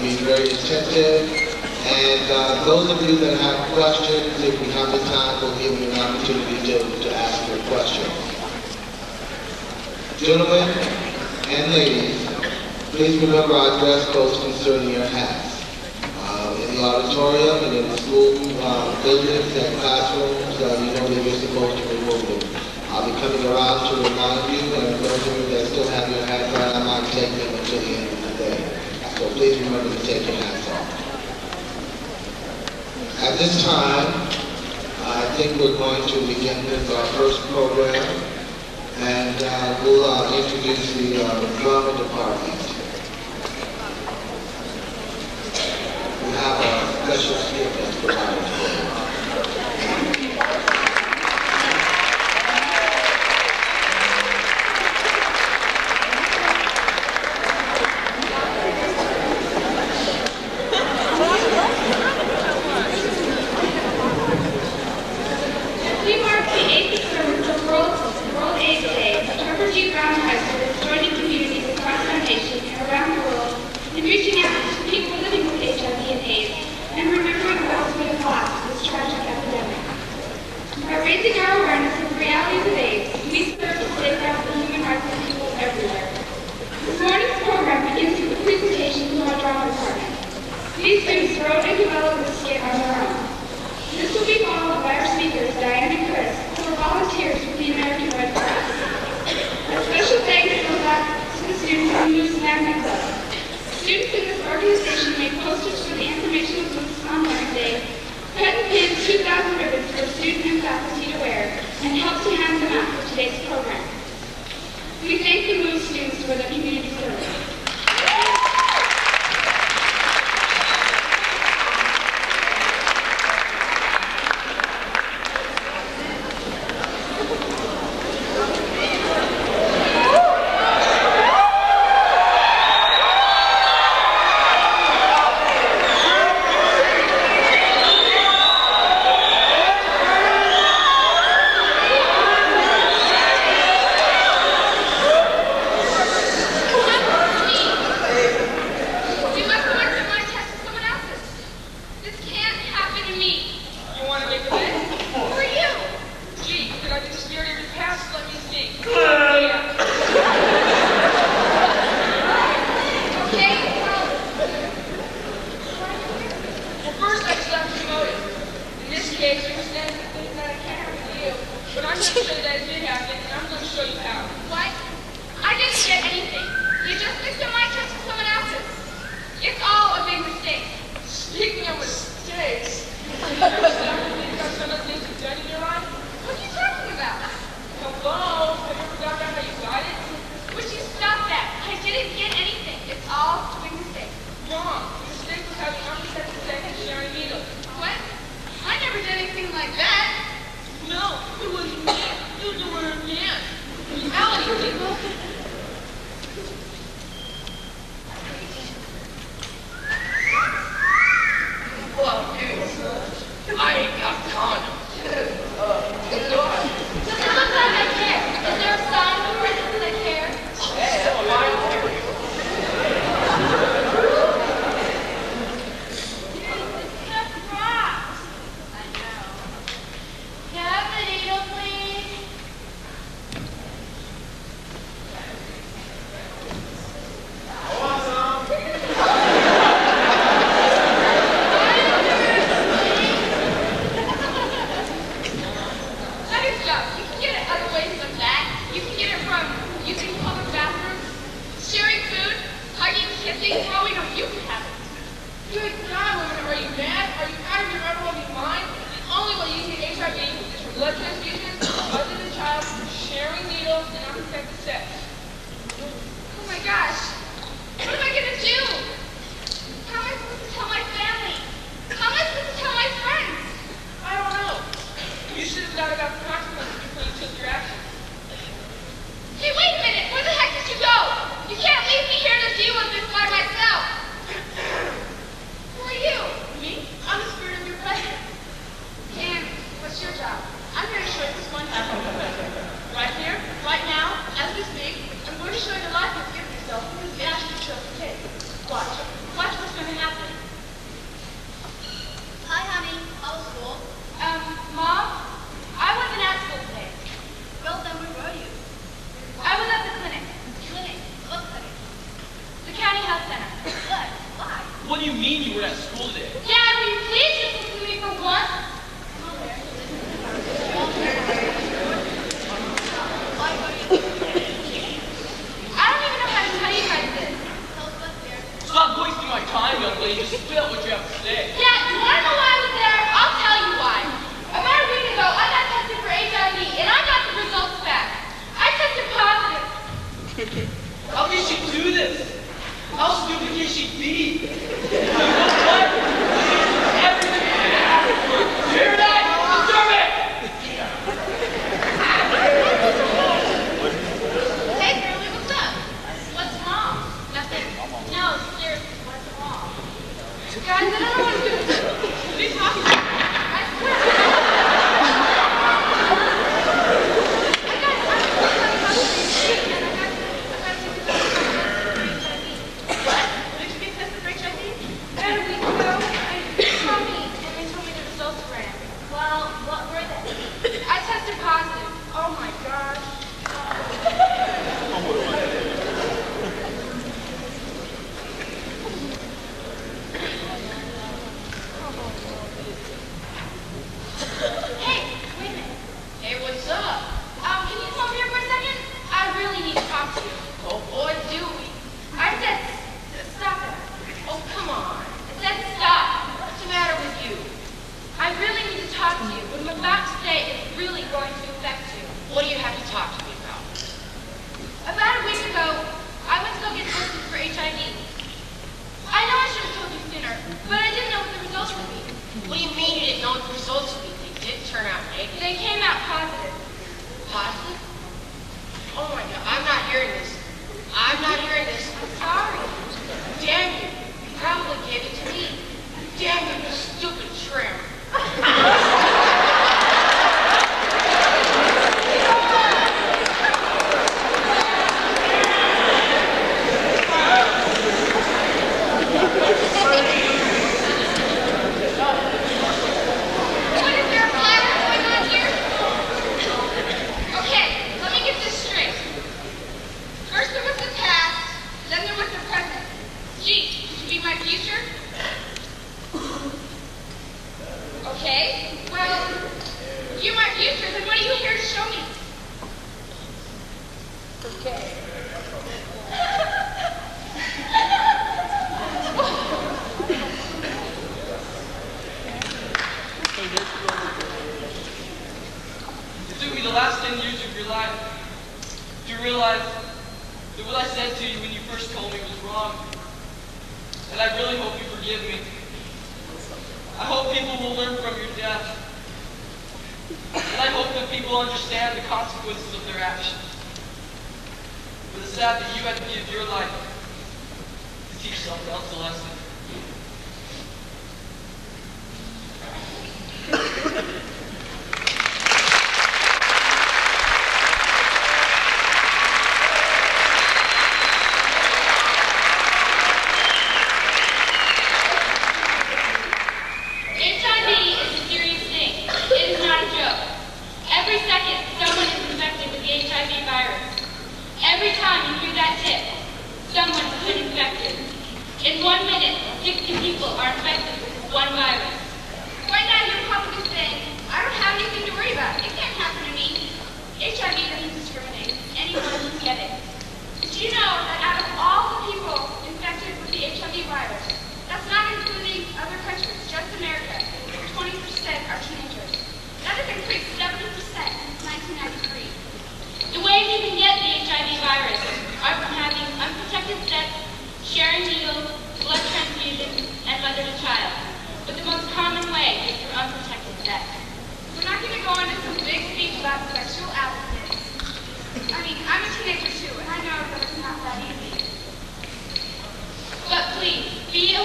being very attentive. And uh, those of you that have questions, if we have the time, we'll give you an opportunity to, to ask your question. Gentlemen and ladies, please remember our dress codes concerning your hats. Uh, in the auditorium and in the school uh, buildings and classrooms, uh, you know that you're supposed to remove them. I'll be coming around to remind you, and those of you that still have your hats on, I might take them until the end of the day please remember to take your hats off. At this time, I think we're going to begin with our first program, and uh, we'll uh, introduce the uh, drama department. We have a special gift that's provided. At school today. gave it to me. Damn it, you stupid. I hope people will learn from your death. And I hope that people understand the consequences of their actions. But it's sad that you had to give your life to teach someone else a lesson.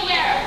aware of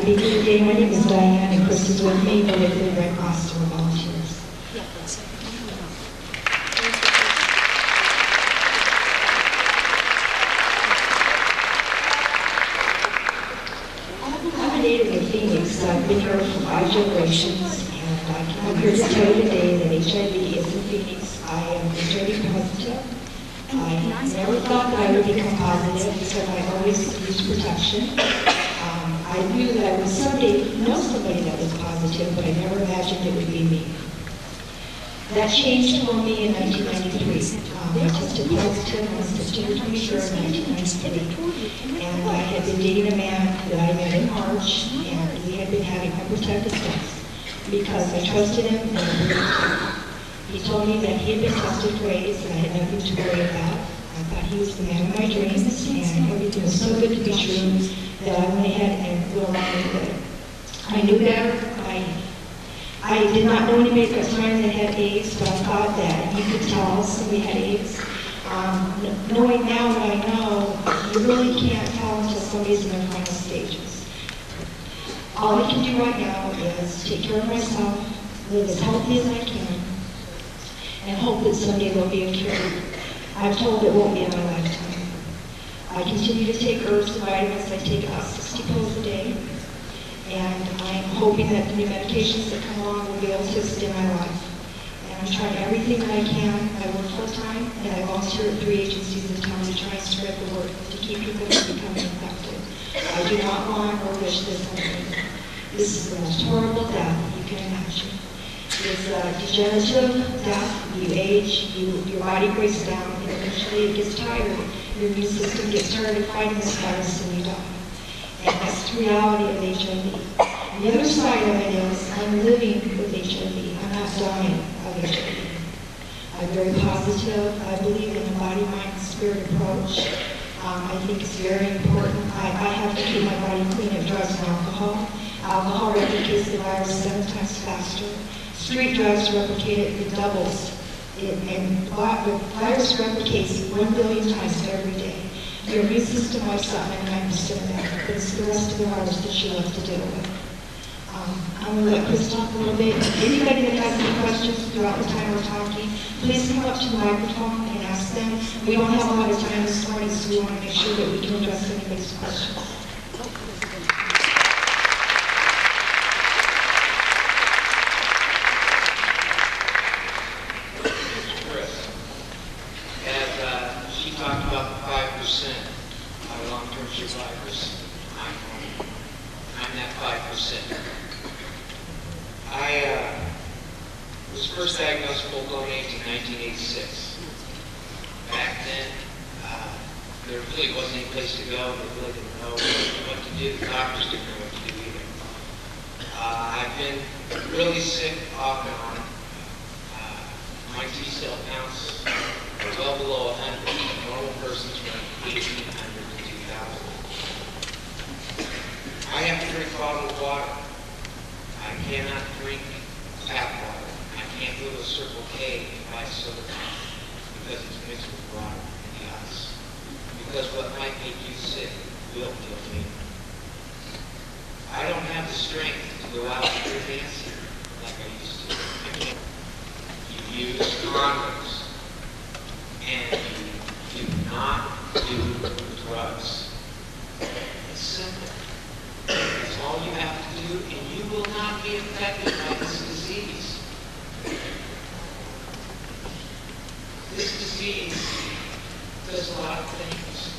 speak today. My name is Diane, and Chris is with me. With the Red Cross we're volunteers. I'm a native of Phoenix. I've been here for five generations, and I came up here to tell you today that HIV is in Phoenix. I am HIV positive. I never thought that I would become positive because I always used protection. Um, I knew that I would someday know somebody that was positive, but I never imagined it would be me. That changed for me in 1993. Um, I tested positive on September 23rd, 1993. And I had been dating a man that I met in March, and we had been having unprotected sex because I trusted him and believed him. He told me that he had been tested for AIDS and I had nothing to worry about. I thought he was the man of my dreams, and everything was so good to be true that I went ahead and went along with it. I knew better. I I did not know anybody at the time that had AIDS, but I thought that you could tell somebody had AIDS. Um, knowing now what I know, you really can't tell until somebody's in their final stages. All I can do right now is take care of myself, live as healthy as I can, and hope that someday there'll be a cure. I'm told it won't be in my lifetime. I continue to take herbs and vitamins. I take about 60 pills a day. And I'm hoping that the new medications that come along will be able to assist in my life. And I'm trying everything that I can. I work full-time, and I volunteer at three agencies in town to try and spread the word to keep people from becoming infected. I do not want or wish this on anyone. This is the most horrible death you can imagine. It's a degenerative death. You age, you, your body breaks down, and eventually it gets tired. Your immune system gets tired of fighting this virus, and you die. And that's the reality of HIV. The other side of it is I'm living with HIV. I'm not dying of HIV. I'm very positive. I believe in the body, mind, spirit approach. Um, I think it's very important. I, I have to keep my body clean of drugs and alcohol. Alcohol replicates the virus seven times faster. Street drugs replicate it, it doubles. It, and virus replicates one billion times every day. Your immune system wipes out 99% of that, but it's the rest of the virus that she have to deal with. Um, I'm going to let Chris talk a little bit. Anybody that has any questions throughout the time we're talking, please come up to the microphone and ask them. We don't have a lot of time this morning, so we want to make sure that we can address anybody's questions. Chris. As uh, she talked about the five percent of long-term survivors, I'm, I'm that five percent. I uh, was first diagnosed with full-blown AIDS in 1986. Back then, uh, there really wasn't any place to go. They really didn't know what to do. The doctors didn't know what to do either. Uh, I've been really sick off and on. Uh, my T cell counts are well below 100. A normal person's from 1800 to 2000. I have to drink bottled water. I cannot drink tap water. I can't go to Circle K and buy soda because it's mixed with water and the ice. Because what might make you sick will kill me. I don't have the strength to go out and do dancing like I used to. I can't you use condoms and you do not do drugs. It's simple. That's all you have to do, and you will not be affected by this disease. This disease does a lot of things.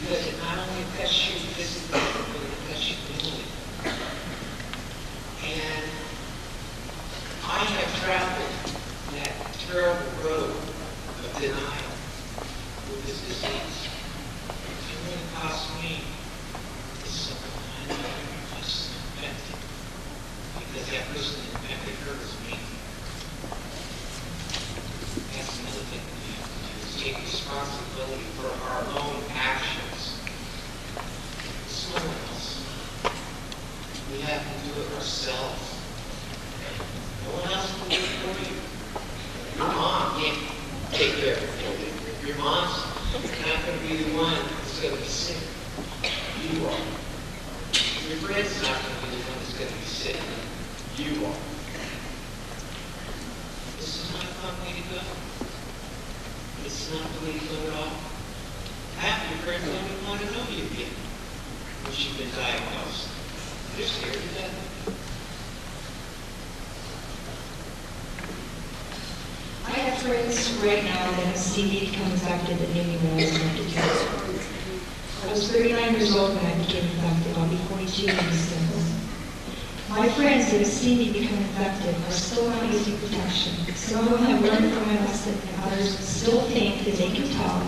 Because it not only affects you physically, but it affects you mentally. And I have traveled that terrible road of denial with this disease. It really cost me something I never was infected. Because that person that infected her was me. That's another thing that we have to do is take responsibility for our own actions. It's no one else. We have to do it ourselves. No one else will do it for you. Your mom can't take care of you. Your mom's not going to be the one that's going to be sick. You are. Your friends sick. You are. This is not a fun way to go. This is not the way to go at all. Half your friends don't even want to know you again. Once you've been diagnosed. They're scared to death. I have friends right now that have seen me become infected that knew me when I was infected cancer. I was 39 years old when I became infected. I'll be 42 in December. My friends that have seen me become infected are still not using protection. Some have learned from us and others still think that they can tell,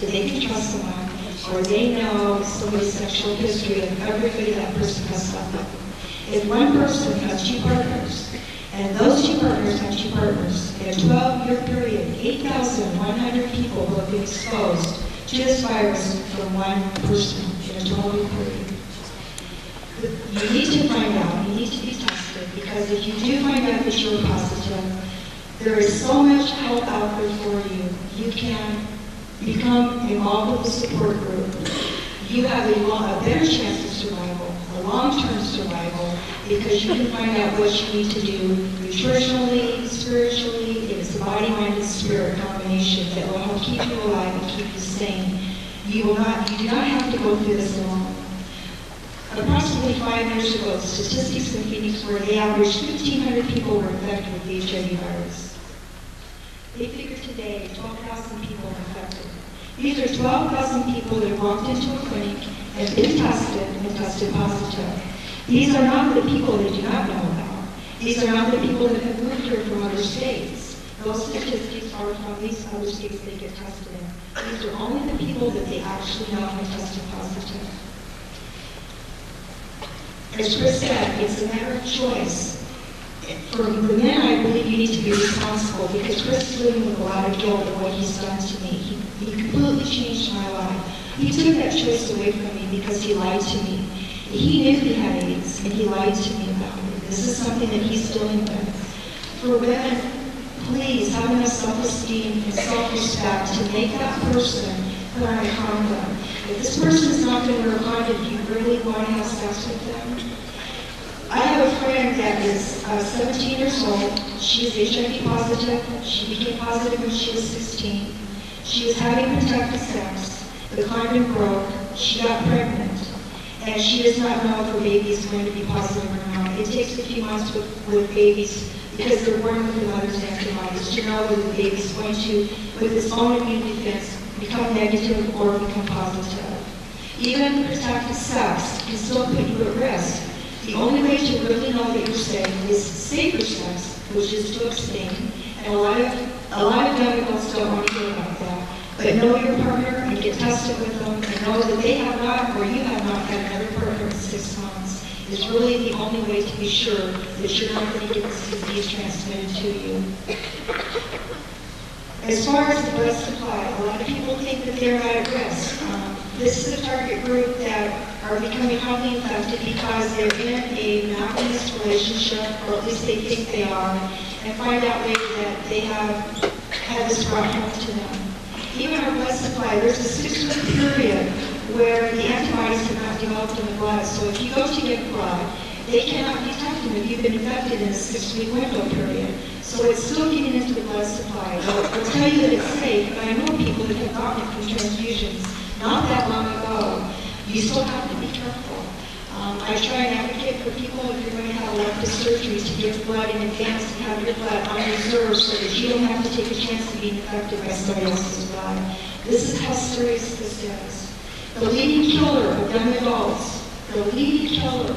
that they can trust someone, or they know somebody's sexual history of everybody that person has slept with. If one person has two partners, and those two partners have two partners. In a 12-year period, 8,100 people will be exposed to this virus from one person in a 12-year period. You need to find out, you need to be tested, because if you do find out that you're positive, there is so much help out there for you. You can become with the support group. You have a, lo- a better chance of survival, a long-term survival, because you can find out what you need to do nutritionally, spiritually, it's a body, mind, and spirit combination that will help keep you alive and keep you sane. You will not, you do not have to go through this alone. Approximately five years ago, statistics in Phoenix were they averaged 1,500 people were infected with the HIV virus. They figure today 12,000 people are infected. These are 12,000 people that walked into a clinic and been tested and tested positive. These are not the people that do not know about. These are not the people that have moved here from other states. Those statistics are from these other states they get tested in. These are only the people that they actually know have tested positive. As Chris said, it's a matter of choice. For the men, I believe you need to be responsible because Chris is living with a lot of guilt of what he's done to me. He, he completely changed my life. He took that choice away from me because he lied to me. He knew he had AIDS and he lied to me about it. This is something that he's dealing with. For women, please have enough self-esteem and self-respect to make that person If this person is not going to a do you really want to have sex with them? I have a friend that is uh, 17 years old. She is HIV positive. She became positive when she was 16. She was having protected sex. The condom broke. She got pregnant. And she does not know if her baby is going to be positive or not. It takes a few months with, with babies because they're born with the mother's antibodies to know whether the baby's going to, with its own immune defense, become negative or become positive. Even protected sex can still put you at risk. The only way to really know that you're safe is safer sex, which is to abstain. And a lot of a lot of young adults don't want to hear about that. But know your partner and get tested with them and know that they have not or you have not had another partner in six months is really the only way to be sure that you're not going to get this disease transmitted to you. As far as the blood supply, a lot of people think that they're not at risk. Um, this is a target group that are becoming highly infected because they're in a monogamous relationship, or at least they think they are, and find out later that they have had this brought home to them. Even our blood supply, there's a six-week period where the antibodies have not developed in the blood. So if you go to get blood, they cannot detect them if you've been infected in a six-week window period. So it's still getting into the blood supply. They'll tell you that it's safe, but I know people that have gotten it from transfusions not that long ago. You still have to be careful. Um, I try and advocate for people if you're going to have elective surgeries to give blood in advance and have your blood on reserve so that you don't have to take a chance of being infected by somebody else's blood. This is how serious this is. The leading killer of young adults, the leading killer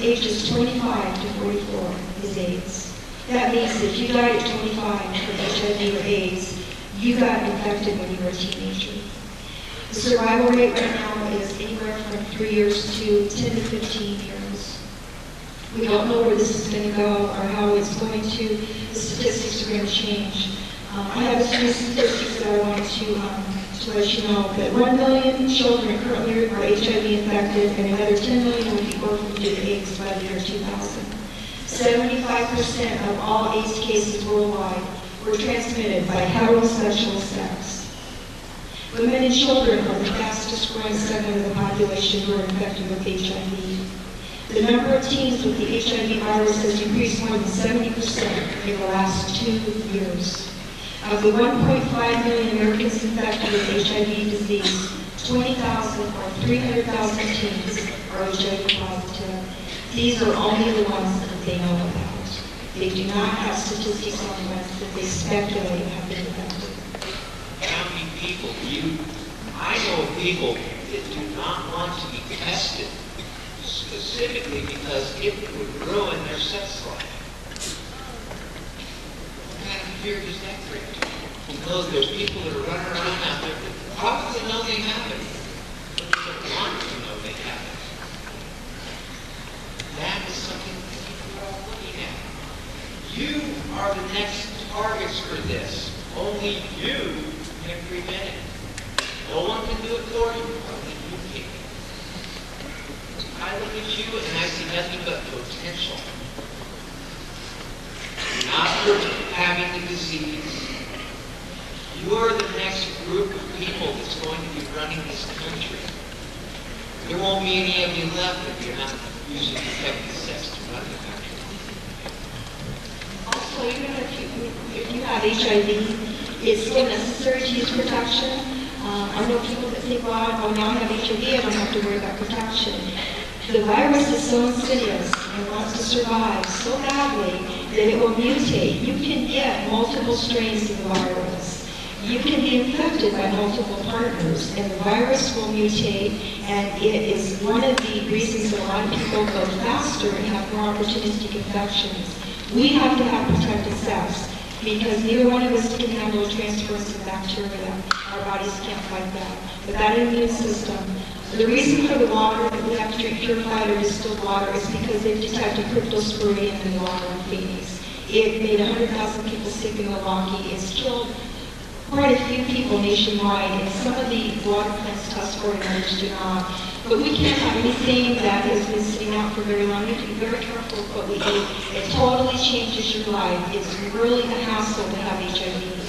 ages 25 to 44 is AIDS. That means if you died at 25 from HIV or AIDS, you got infected when you were a teenager. The survival rate right now is anywhere from three years to 10 to 15 years. We don't know where this is going to go or how it's going to, the statistics are going to change. Um, I have a few statistics that I wanted to, um, to let you know that 1 million children currently are HIV infected and another 10 million will be orphaned due to AIDS by the year 2000. 75% of all AIDS cases worldwide were transmitted by heterosexual sex. Women and children are the fastest growing segment of the population who are infected with HIV. The number of teens with the HIV virus has increased more than 70% in the last two years. Of the 1.5 million Americans infected with HIV disease, 20,000 or 300,000 teens are HIV positive. These are only the ones that they know about. They do not have statistics on the ones that they speculate have been infected. How many people you, I know of people that do not want to be tested specifically because it would ruin their sex life. Fear does that? Because there's people that are running around out there that probably know they it, but they don't want to know they it. That is something that people are looking at. You are the next targets for this. Only you can prevent it. No one can do it for you. Only you can. I look at you and I see nothing but potential. Not for having the disease. You are the next group of people that's going to be running this country. There won't be any of you left if you're not using protective steps to run the country. Also, even if you, if you have HIV, it's still necessary to use protection. Uh, I know people that think, well, well, now I have HIV, I don't have to worry about protection. The virus is so insidious and wants to survive so badly that it will mutate. You can get multiple strains of the virus. You can be infected by multiple partners, and the virus will mutate, and it is one of the reasons that a lot of people go faster and have more opportunistic infections. We have to have protected sex because neither one of us can handle transference of bacteria. Our bodies can't fight that. Without an immune system, the reason for the water that we have to drink purified or distilled water is because they've detected cryptosporidium in the water Phoenix. It made 100,000 people sick in Milwaukee. It's killed quite a few people nationwide, and some of the water plants test it and do not. But we can't have anything that has been sitting out for very long. We have to be very careful with what we eat. It totally changes your life. It's really a hassle to have HIV.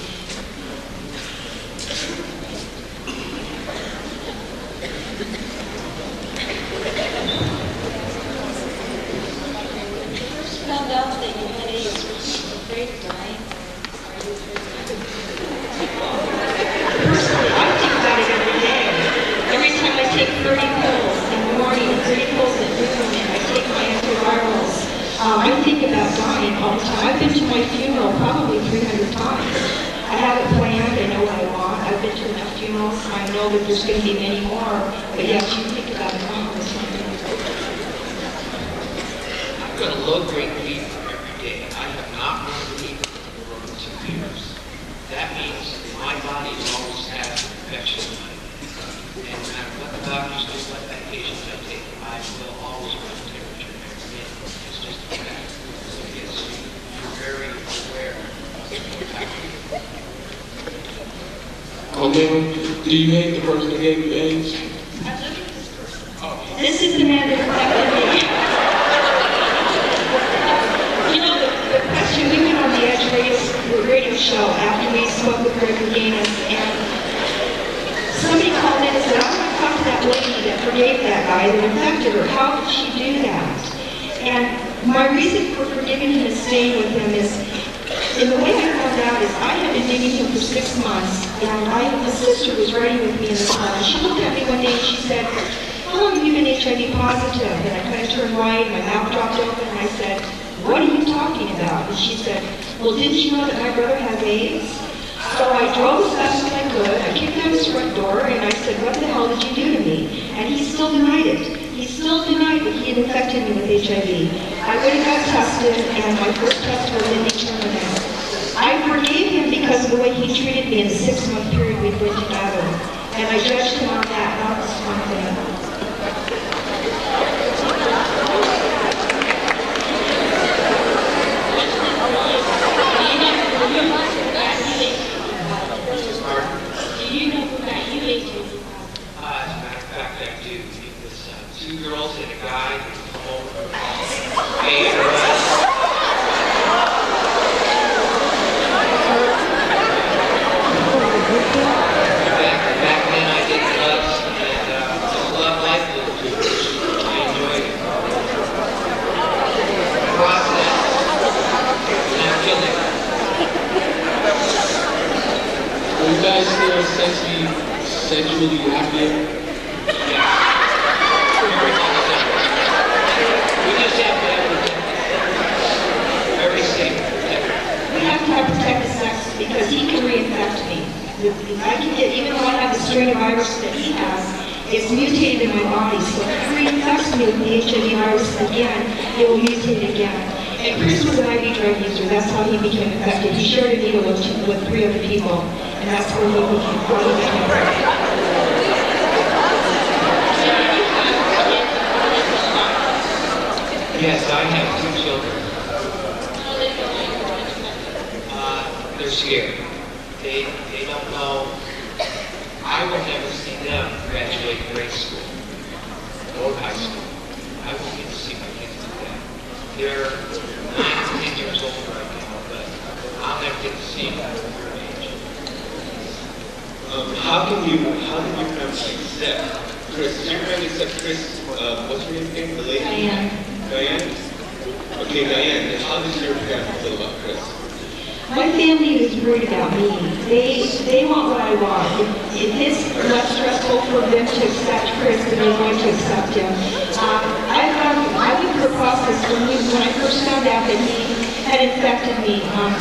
first found out that you had AIDS, were you afraid of dying? Are you afraid Personally, I think about it every day. Every time I take 30 pills in the morning, 30 pills at noon, and I take my antivirals, um, I think about dying all the time. I've been to my funeral probably 300 times. I have it planned, I know what I want. I've been to enough funerals, I know that there's going to be many more, but yes, you think about it. I've got a low-grade fever every day. I have not run a fever for over two years. That means my body always have infection. And no matter what the doctors do, what medications I take, I will always run temperature every day. It's just a fact. So yes, you're very aware of what's do you hate the person that gave you AIDS? This is the man that affected me. You know, the, the question, we went on the Edge radio, radio show after we spoke with Greg McGinnis, and somebody called in and said, I want to talk to that lady that forgave that guy that infected her. How did she do that? And my reason for forgiving him and staying with him is, and the way I found out is I had been dating him for six months, and his sister was riding with me in the and she looked at me one day and she said, how long have you been HIV positive? And I kind of turned white, my mouth dropped open, and I said, what are you talking about? And she said, well, didn't you know that my brother has AIDS? So I drove as fast as I could, I kicked down his front door, and I said, what the hell did you do to me? And he still denied it. He still denied that he had infected me with HIV. I went and got tested, and my first test was indeterminate. I forgave him because of the way he treated me in the six-month period we'd been together. And I judged him on that, not this one thing. Uh, two girls and a guy. And, uh, back, back then I did gloves and uh, the glove life was guys still sexually, sexually active? We have to have protected sex because he can reinfect me. I can get, even though I have the strain of virus that he has, it's mutated in my body. So if he reinfects me with the HIV virus again, it will mutate again. And Chris was an IV drug user. That's how he became infected. He shared a needle with, with three other people, and that's where he became, pregnant. Yes, I have two children. Uh, they're scared. They, they don't know. I will never see them graduate grade school or high school. I won't get to see my kids do that. They're nine, ten years old right now, but I'll never get to see them at their age. Um, how can you, how can your family accept Chris? Is your family accept Chris, uh, what's your name again, the lady? Diane. Diane? Okay, Diane, how does your family feel about Chris? My family is worried about me. They, they want what I want. If it is less stressful for them to accept Chris than they're going to accept him. Um, I found, A process when, we, when I first found out that he had infected me. Um,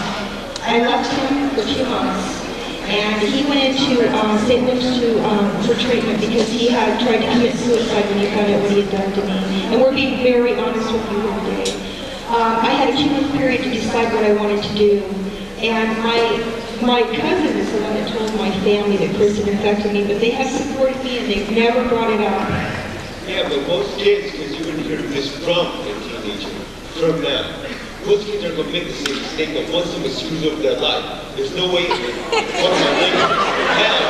I left him for two months. And he went into um, St. Luke's to, um, for treatment because he had tried to commit suicide when he found out what he had done to me. And we're being very honest with you today. Um, I had a two-month period to decide what I wanted to do. And my my cousin is the one that told my family that Chris had infected me, but they have supported me and they've never brought it up. Yeah, but most kids, because you're going to hear this from a teenager, from them, most kids are going to make the same mistake that once someone screws up their life, there's no way one of my neighbors hell,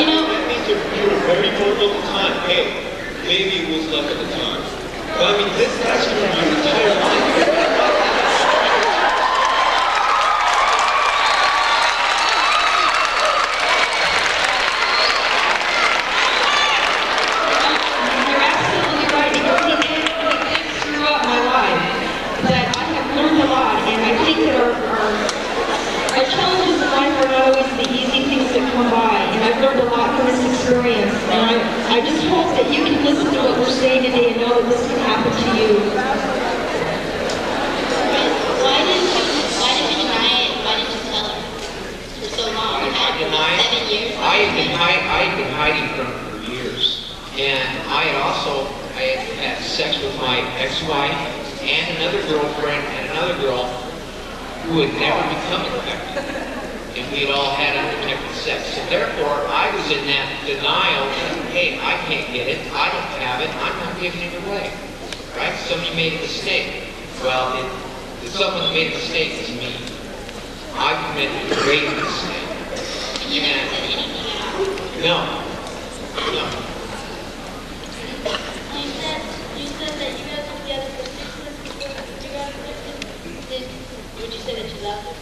You know- you're, very vulnerable at the time. Hey, maybe it was luck at the time. But I mean, this lasts for your entire life. You're absolutely right, because he did, he did screw up my life. But I have learned a lot, and I think that our, our, our challenges in life are not always the easy things that come by, and I've learned a lot from this experience. And I, I just hope that you can listen to what we're saying today and know that this can happen to you. Why didn't you, why did you deny it? Why didn't you tell her for so long? You I had deny it. Seven years? I had been hiding, I had been hiding from it for years. And I had also, I had had sex with my ex-wife and another girlfriend and another girl who had never become infected. And we had all had unprotected sex. So therefore, I was in that denial that, hey, I can't get it, I don't have it, I'm not giving it away. Right? Somebody made a mistake. Well, it, the someone that made a mistake is me. I committed a great mistake. You at all? No. No. You said, you said that you guys were together for six months would you say that you loved it?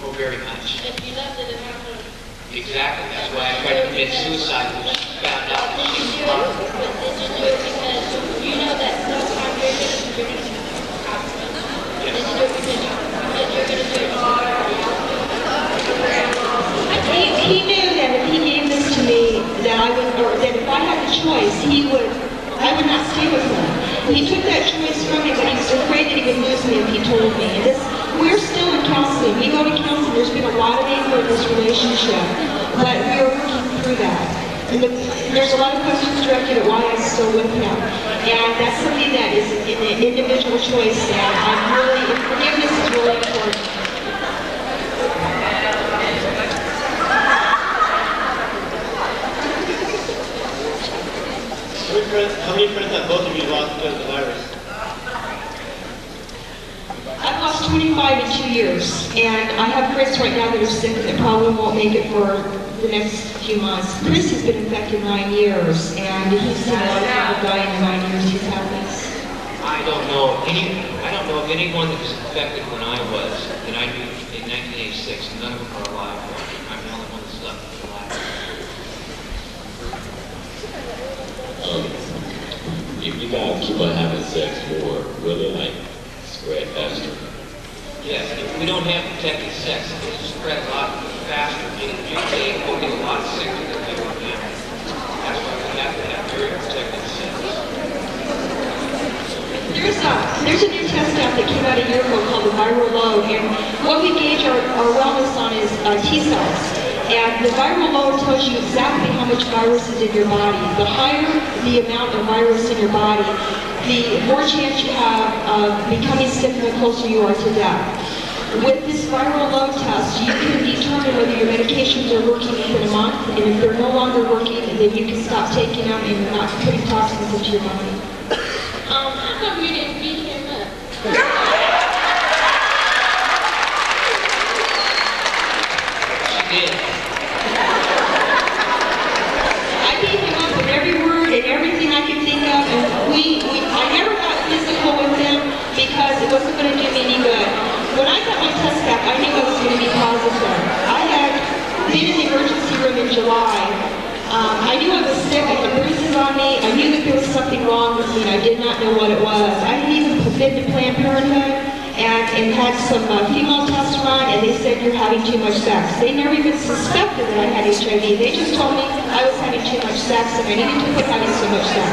Oh, very much. If you it, how? Exactly. That's why I tried to commit suicide when she found out that she was but did you do it because you know that sometimes you're gonna, you're He, he knew that if he gave this to me, that I would, or that if I had the choice, he would, I would not stay with him. He took that choice from me, but he was afraid that he would lose me if he told me. And this, we're still in counseling. We go to counseling. There's been a lot of anger in this relationship, but we are working through that. And the, there's a lot of questions directed at why I'm still with him. And that's something that is an individual choice, and I'm really, forgiveness is really important. How many friends, how many friends have both of you lost because of the virus? I've lost 25 in two years, and I have friends right now that are sick that probably won't make it for the next few months. Chris has been infected nine years, and he's seen a lot of people die in the nine years he's had this. I don't know any, I don't know of anyone that was infected when I was, that I knew in 1986. None of them are alive. I'm the only one that's left alive. um, if you guys keep on having sex more, will it like spread faster? Yes, if we don't have protected sex, it'll spread a lot There's a, there's a new test out that came out a year ago called the viral load, and what we gauge our, our wellness on is uh, T cells. And the viral load tells you exactly how much virus is in your body. The higher the amount of virus in your body, the more chance you have of becoming sick and the closer you are to death. With this viral load test, you can determine whether your medications are working within a month, and if they're no longer working, then you can stop taking them and not putting toxins into your body. Um, how come you didn't beat him up? She did. I beat him up with every word and everything I could think of, and we, we, I never got physical with him because it wasn't going to do me any good. When I got my test back, I knew I was going to be positive. I had been in the emergency room in July. Um, I knew I was sick. I had bruises on me. I knew that there was something wrong with me, and I did not know what it was. I had even been to Planned Parenthood and, and had some uh, female tests run, and they said you're having too much sex. They never even suspected that I had HIV. They just told me I was having too much sex and I needed to quit having so much sex.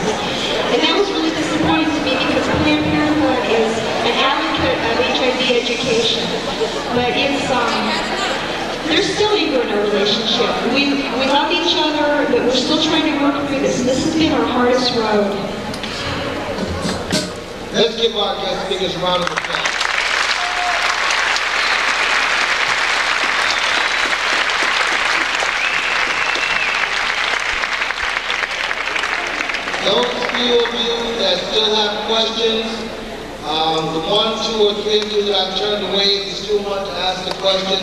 And that was really disappointing to me because Planned Parenthood is an advocate of HIV education. But it's, um, there's still anger in our relationship. We, we love each other, but we're still trying to work through this. This has been our hardest road. Let's give our guest speakers a round of applause. Those of you that still have questions, the one, two, or three of you that I've turned away, if you still want to ask a question,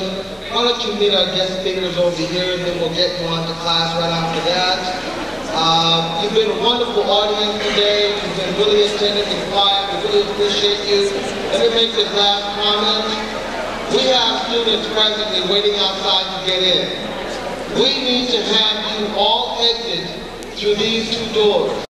why don't you meet our guest speakers over here, and then we'll get you on to class right after that. Um, you've been a wonderful audience today. You've been really attentive and quiet. We really appreciate you. Let me make this last comment. We have students presently waiting outside to get in. We need to have you all exit through these two doors.